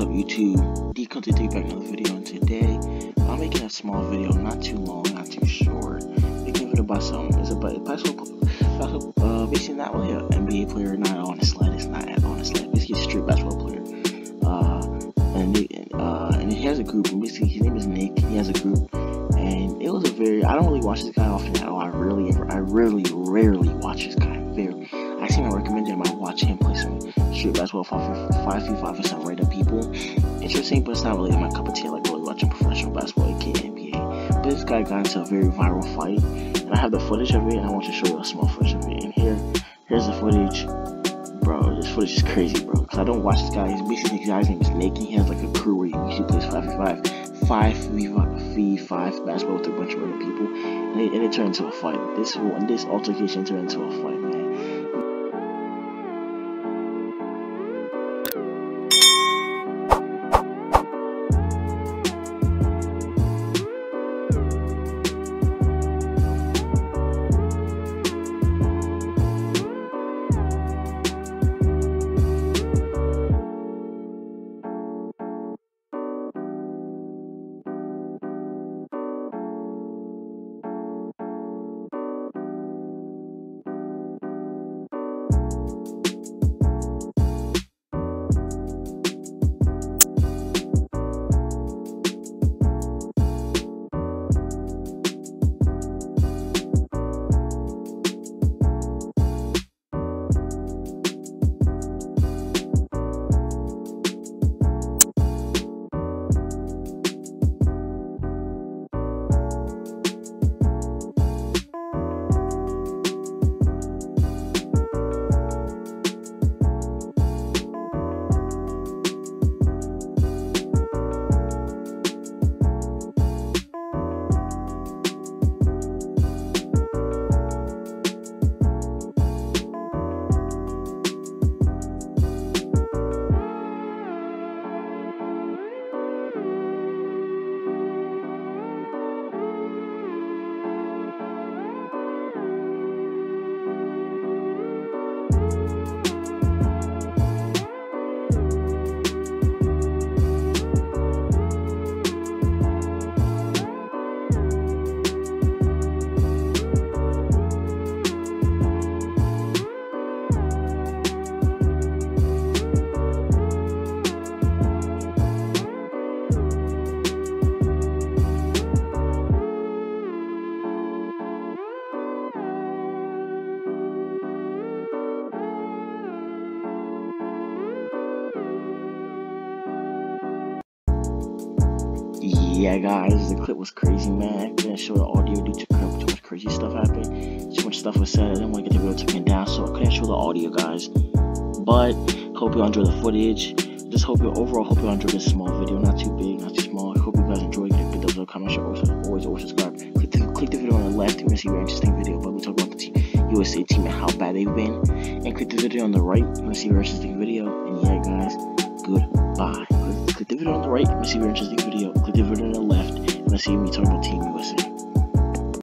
up YouTube? D Country take back another video and today I'm making a small video, not too long, not too short. Making a video about some it's about basketball, basketball uh basically not really an NBA player, not on a sled, it's not on a sled, basically a street basketball player. Uh and uh and he has a group basically his name is Nick, he has a group and it was a very I don't really watch this guy often at all. I really I rarely rarely watch this guy. Very I seen him recommended him, I watch him play some street basketball, five five v five for some random people. Interesting, but it's not really my cup of tea. I like really watching professional basketball, aka NBA. But this guy got into a very viral fight, and I have the footage of it, and I want to show you a small footage of it. And here, here's the footage. Bro, this footage is crazy, bro. Cause I don't watch this guy. He's basically the guy's name is Nick. He has like a crew where he usually plays five v five, five v five basketball with a bunch of random people, and it, and it turned into a fight. This one, this altercation turned into a fight, man. Yeah, guys, the clip was crazy, man. I couldn't show the audio due to too much crazy stuff happened. Too much stuff was said. I didn't want to get the video taken down, so I couldn't show the audio, guys. But hope you enjoy the footage. Just hope you overall hope you enjoy this small video. Not too big, not too small. I hope you guys enjoy. Get a good thumbs up, comment, share, always, always, always subscribe. Click the, click the video on the left. You're gonna see a very interesting video. But we talk about the team, USA team and how bad they've been. And click the video on the right. You're gonna see a very interesting video. And yeah, guys, goodbye. Click, the video on the right. Gonna see a very interesting video. Click the video on the left. You're gonna see me talking about Team USA.